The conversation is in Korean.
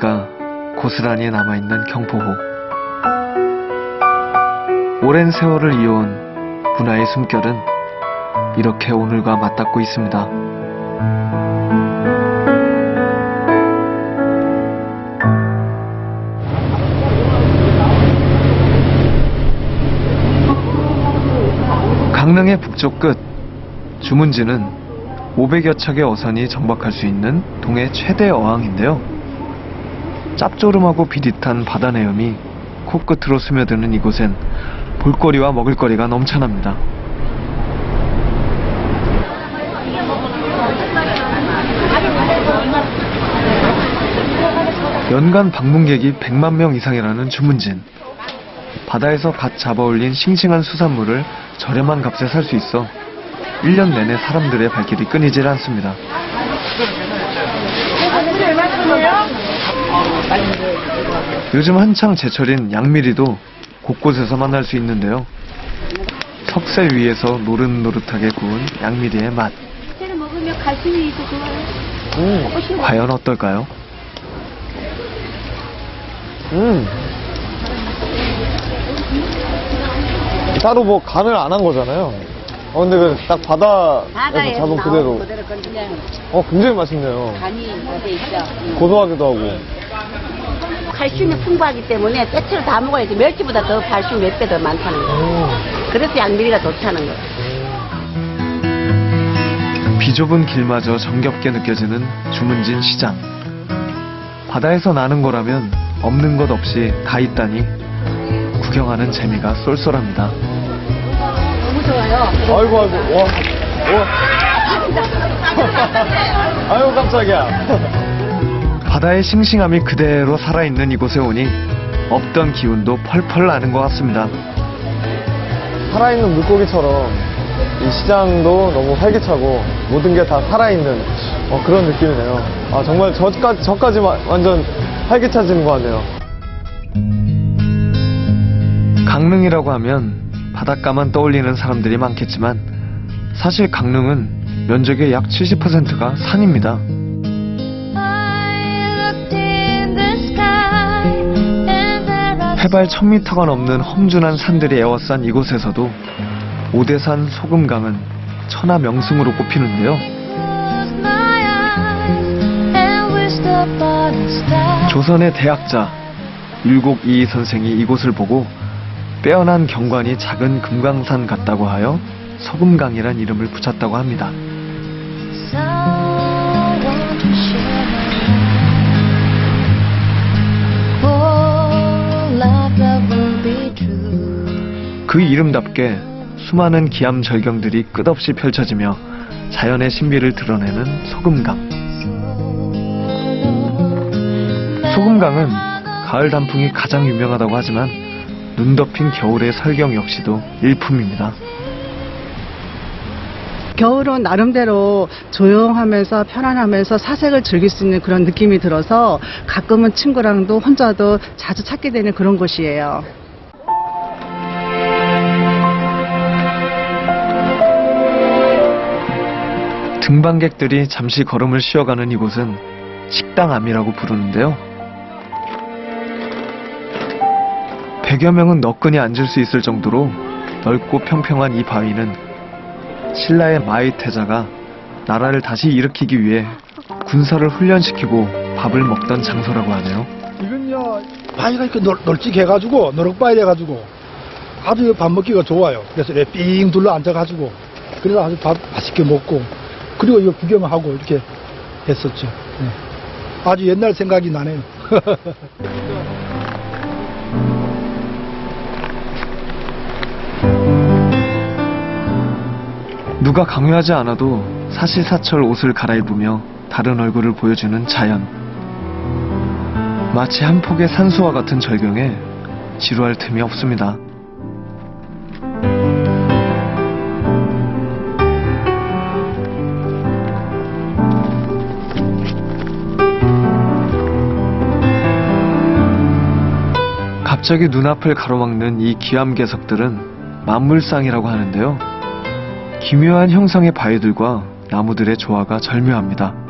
이야기가 고스란히 남아있는 경포호. 오랜 세월을 이어온 문화의 숨결은 이렇게 오늘과 맞닿고 있습니다. 강릉의 북쪽 끝 주문지는 500여 척의 어선이 정박할 수 있는 동해 최대 어항인데요. 짭조름하고 비릿한 바다 내음이 코끝으로 스며드는 이곳엔 볼거리와 먹을거리가 넘쳐납니다. 연간 방문객이 100만 명 이상이라는 주문진. 바다에서 갓 잡아올린 싱싱한 수산물을 저렴한 값에 살 수 있어 1년 내내 사람들의 발길이 끊이질 않습니다. 요즘 한창 제철인 양미리도 곳곳에서 만날 수 있는데요. 석쇠 위에서 노릇노릇하게 구운 양미리의 맛. 좋아요. 과연 어떨까요? 음. 따로 뭐 간을 안 한 거잖아요. 어, 근데 그 딱 바다에서 바다에 잡은 그대로. 그대로 그냥 어, 굉장히 맛있네요. 간이 돼 있어. 음. 고소하기도 하고. 칼슘이 풍부하기 때문에 세트를 다 먹어야지 멸치보다 더 칼슘 몇 배 더 많다는 거. 음. 그래서 양미리가 좋다는 거. 비좁은 길마저 정겹게 느껴지는 주문진 시장. 바다에서 나는 거라면 없는 것 없이 다 있다니 구경하는 재미가 쏠쏠합니다. 아이고 아이고 와. 와. 아유 깜짝이야. 바다의 싱싱함이 그대로 살아있는 이곳에 오니 없던 기운도 펄펄 나는 것 같습니다. 살아있는 물고기처럼 이 시장도 너무 활기차고 모든 게 다 살아있는 어, 그런 느낌이네요. 아 정말 저까지 저까지 마- 완전 활기차지는 것 같네요. 강릉이라고 하면 바닷가만 떠올리는 사람들이 많겠지만 사실 강릉은 면적의 약 70%가 산입니다. 해발 1000m가 넘는 험준한 산들이 에워싼 이곳에서도 오대산 소금강은 천하 명승으로 꼽히는데요. 조선의 대학자 율곡 이이 선생이 이곳을 보고 빼어난 경관이 작은 금강산 같다고 하여 서금강이란 이름을 붙였다고 합니다. 그 이름답게 수많은 기암 절경들이 끝없이 펼쳐지며 자연의 신비를 드러내는 소금강. 소금강은 가을 단풍이 가장 유명하다고 하지만 눈 덮인 겨울의 설경 역시도 일품입니다. 겨울은 나름대로 조용하면서 편안하면서 사색을 즐길 수 있는 그런 느낌이 들어서 가끔은 친구랑도 혼자도 자주 찾게 되는 그런 곳이에요. 등반객들이 잠시 걸음을 쉬어가는 이곳은 식당암이라고 부르는데요. 100여 명은 너끈히 앉을 수 있을 정도로 넓고 평평한 이 바위는 신라의 마의 태자가 나라를 다시 일으키기 위해 군사를 훈련시키고 밥을 먹던 장소라고 하네요. 이건요 바위가 이렇게 넓, 널찍해가지고 너럭바위 돼가지고 아주 밥 먹기가 좋아요. 그래서 이렇게 삥 둘러 앉아가지고 그래서 아주 밥 맛있게 먹고 그리고 이거 구경하고 이렇게 했었죠. 네. 아주 옛날 생각이 나네요. 누가 강요하지 않아도 사시사철 옷을 갈아입으며 다른 얼굴을 보여주는 자연. 마치 한 폭의 산수와 같은 절경에 지루할 틈이 없습니다. 갑자기 눈앞을 가로막는 이 기암괴석들은 만물상이라고 하는데요. 기묘한 형상의 바위들과 나무들의 조화가 절묘합니다.